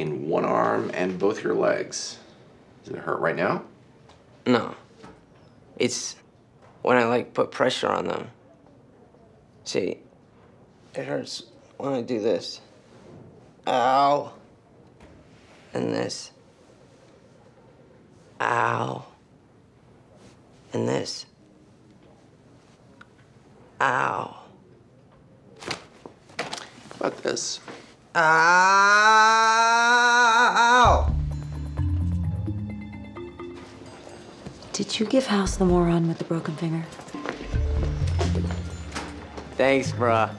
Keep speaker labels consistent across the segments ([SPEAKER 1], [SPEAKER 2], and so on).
[SPEAKER 1] in one arm and both your legs. Does it hurt right now?
[SPEAKER 2] No. It's when I like put pressure on them. See, it hurts when I do this. Ow. And this. Ow. And this. Ow.
[SPEAKER 1] About this?
[SPEAKER 2] Ow!
[SPEAKER 3] Did you give House the moron with the broken finger?
[SPEAKER 2] Thanks, bruh.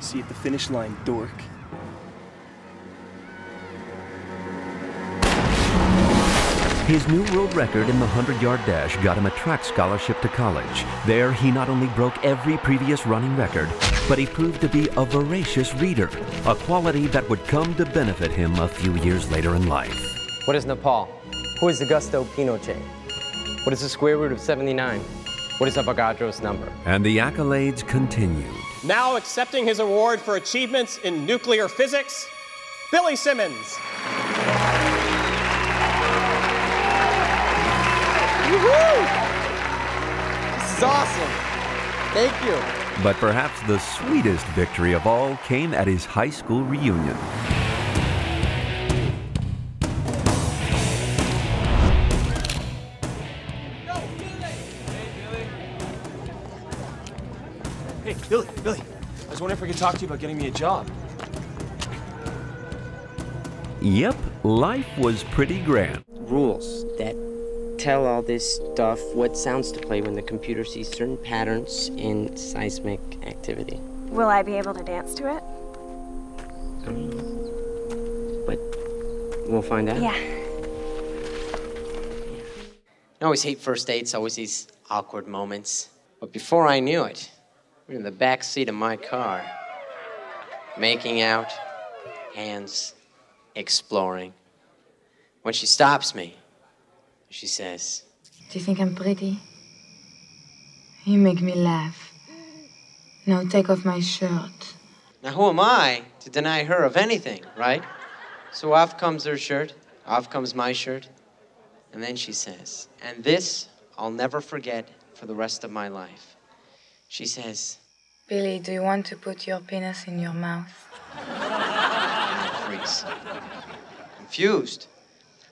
[SPEAKER 4] See you at the finish line, dork.
[SPEAKER 5] His new world record in the 100 yard dash got him a track scholarship to college. There, he not only broke every previous running record, but he proved to be a voracious reader, a quality that would come to benefit him a few years later in life.
[SPEAKER 2] What is Nepal? Who is Augusto Pinochet? What is the square root of 79? What is Avogadro's number?
[SPEAKER 5] And the accolades continued.
[SPEAKER 6] Now accepting his award for achievements in nuclear physics, Billy Simmons.
[SPEAKER 2] This is awesome. Thank you.
[SPEAKER 5] But perhaps the sweetest victory of all came at his high school reunion.
[SPEAKER 4] Hey, Billy, Billy. I was wondering if I could talk to you about getting me a job.
[SPEAKER 5] Yep, life was pretty grand.
[SPEAKER 2] Rules that tell all this stuff what sounds to play when the computer sees certain patterns in seismic activity.
[SPEAKER 7] Will I be able to dance to it?
[SPEAKER 2] But we'll find out.
[SPEAKER 7] Yeah.
[SPEAKER 2] I always hate first dates, always these awkward moments. But before I knew it, we were in the back seat of my car, making out, hands, exploring. When she stops me, she says,
[SPEAKER 8] Do you think I'm pretty? You make me laugh. Now take off my shirt.
[SPEAKER 2] Now, who am I to deny her of anything, right? So off comes her shirt, off comes my shirt, and then she says, and this I'll never forget for the rest of my life. She says,
[SPEAKER 8] Billy, do you want to put your penis in your mouth?
[SPEAKER 2] freeze. Confused.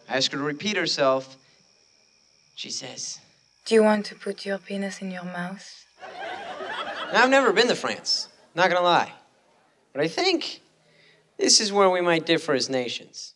[SPEAKER 2] I ask her to repeat herself. She says,
[SPEAKER 8] Do you want to put your penis in your mouth?
[SPEAKER 2] Now, I've never been to France, not gonna lie. But I think this is where we might differ as nations.